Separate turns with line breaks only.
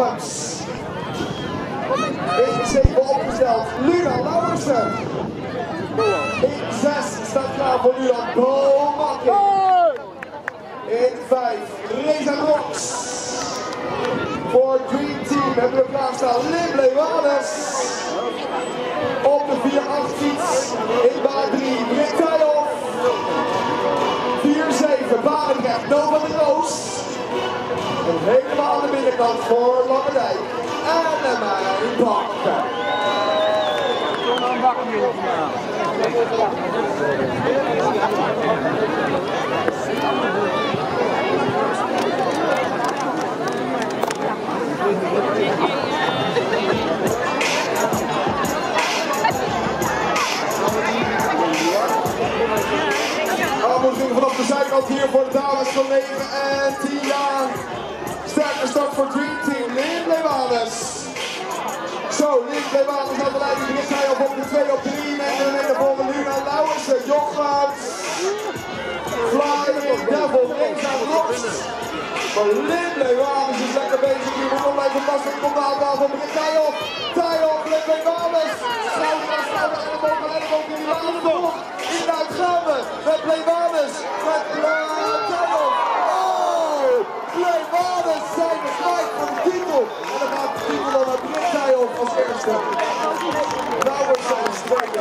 Jochems. In 7 opgesteld, Luna Lauwersen. In 6 staat klaar voor Luan Bo Makking. In 5, Reza Rox. Voor Dream Team hebben we klaarstaan Lim Leeuwanus. Binnenkant voor Langendijk. En mijn bakken.
Kom hier vandaan.
Aanmoediging vanaf de zijkant hier voor de dames van 9 en 10 jaar. Lin Leeuwanus aan de Chris hij op de 2 op 3. En in de volgende Luna Lauwersen, Jochems. Flying Devil, Reza Rost. Maar Lin Leeuwanus is lekker bezig, hier moet nog blijven passen. Komt de aanval van Britt Tijhoff. Tijhoff, Lin Leeuwanus. Schouder aan aan in die laatste gaan we met Leeuwanus, met. Now we're satisfied.